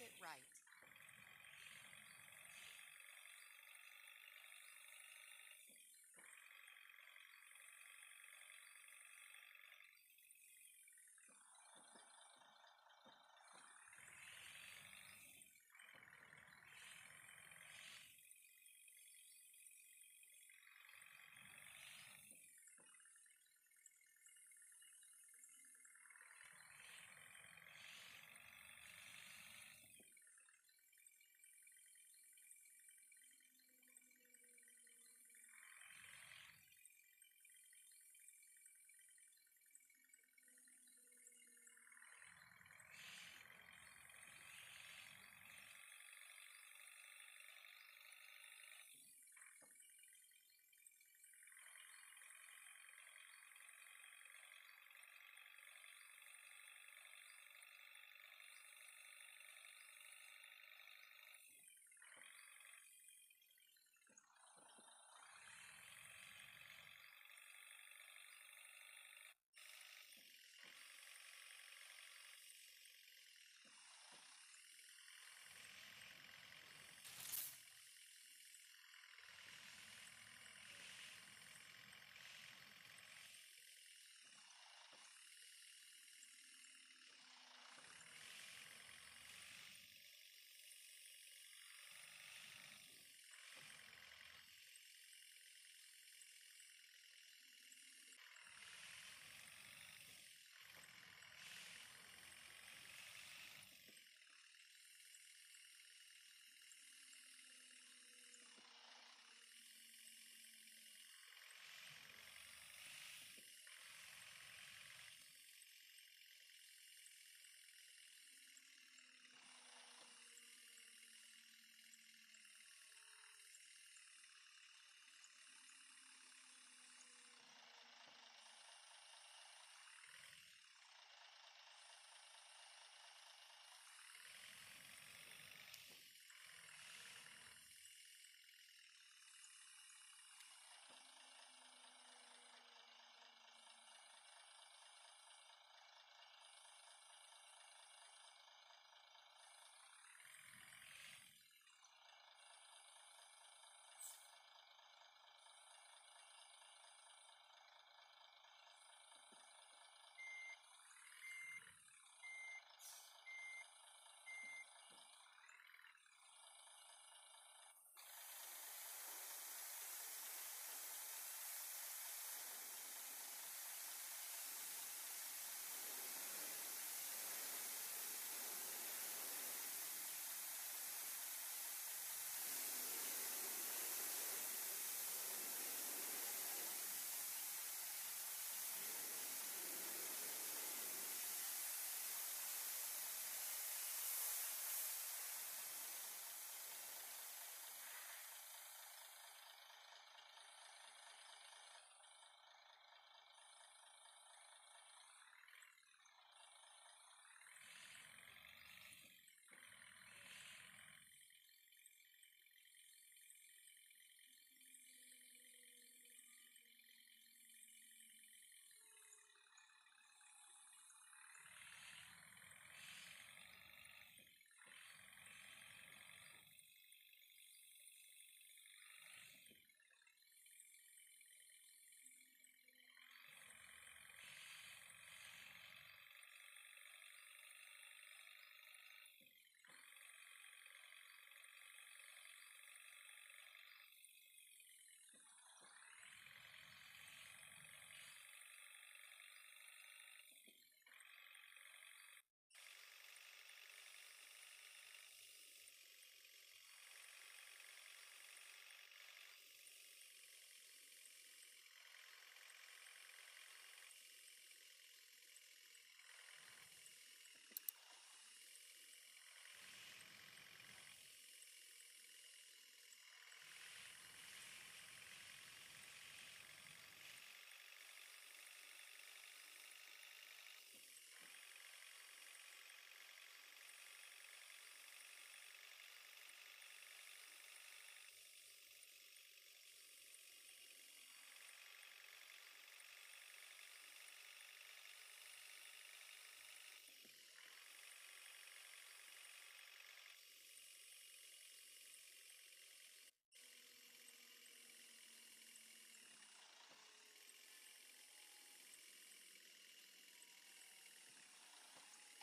Exit right.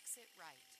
Exit right.